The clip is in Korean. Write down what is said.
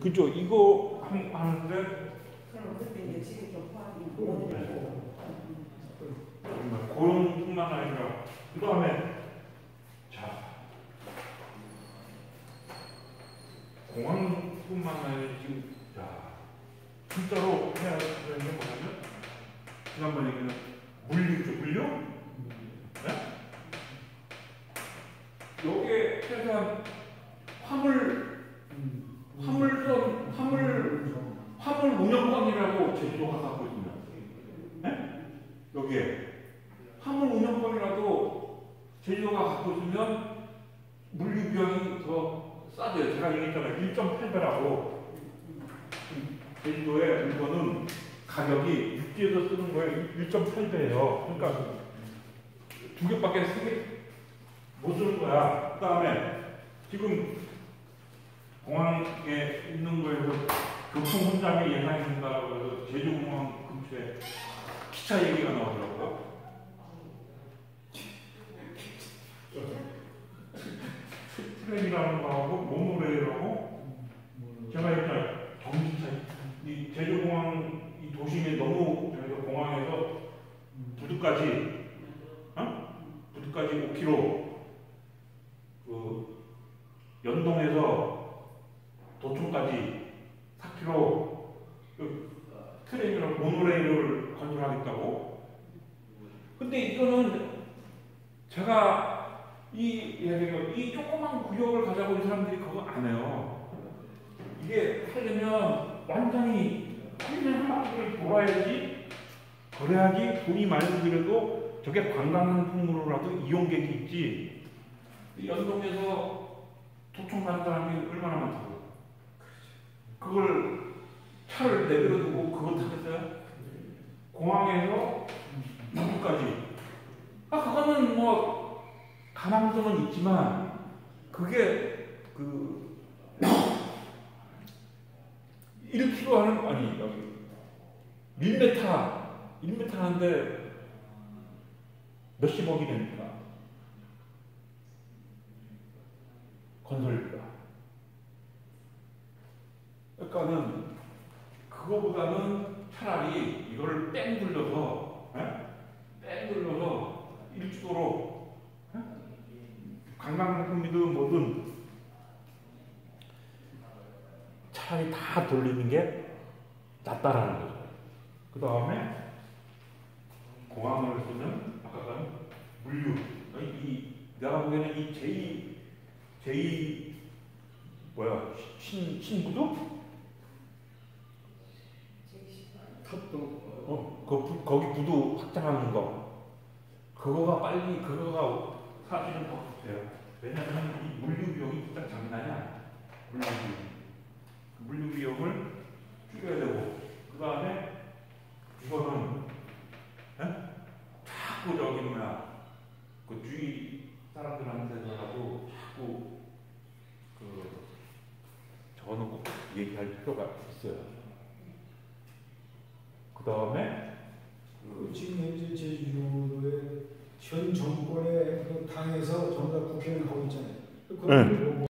그죠? 이거 한- 하는데? 그럼 그때 이제 지금 좀 포함이 정말 그런 뿐만 아니라. 그 다음에 자 공항뿐만 아니라 지금 자 진짜로 해야 되는 게 뭐냐면 지난번에 그냥 물류죠? 물류? 네? 여기에 최소한 화물 화물선 화물 화물 제주도가 갖고 있습니다. 네? 여기에 화물 운영권이라도 제주도가 갖고 있으면 물류 비용이 더 싸져요. 제가 얘기했잖아요. 1.8배라고. 제주도의 물건은 가격이 육지에서 쓰는 거에 1.8배예요. 그러니까 두 개밖에 세 개 못 쓰는 거야. 그 다음에 지금 공항에 있는 거에서 교통 혼잡이 예상이 된다고 해서 제주공항 근처에 기차 얘기가 나오더라고요. 트램이라는 거하고 모노레일하고 제가 일단 전기차 이 제주공항 이 도심에 너무 저희가 공항에서 부두까지 어? 부두까지 5km 그 연동해서 도청까지 4km 그 트램이랑 모노레일을 건설하겠다고 근데 이거는 제가 이 얘기가 이 조그만 구역을 가자고 이 사람들이 그거 안 해요. 이게 하려면 완전히 한 바퀴를 돌아야지 그래야지 돈이 많이 들어도 저게 관광상품으로라도 이용객이 있지. 이 연동해서 도청 가는 사람이 얼마나 많다고. 그걸 차를 내버려 두고 그거 타겠어요? 공항에서 누구까지? 아 그거는 뭐 가망성은 있지만 그게 그 1km 하는 아니 여기 1m 1m 하는데 몇십억이 됩니까? 건설비가. 그러니까는 그거보다는 차라리 이거를 뺑 돌려서 에? 뺑 돌려서 일주도로 에? 관광상품이든 뭐든 차라리 다 돌리는 게 낫다라는 거죠. 그 다음에 공항을 쓰는 아까 그 물류 이 내가 보기에는 이 제2 제2 뭐야 신 신부도 어, 그 부, 거기 부도 확장하는 거 그거가 빨리 그거가 사실은 더 좋대요. 왜냐하면 이 물류 비용이 진짜 장난이 아니야. 물류 비용. 그 물류 비용을 줄여야 되고 그 다음에 이거는 에? 자꾸 저기 뭐야 그 주위 사람들한테서라도 자꾸 그 저는 꼭 얘기할 필요가 있어요. 그 다음에 그 지금 현재 제주도의 현 정권의 그 당에서 전부 다 국회의원 하고 있잖아요. 그걸 네.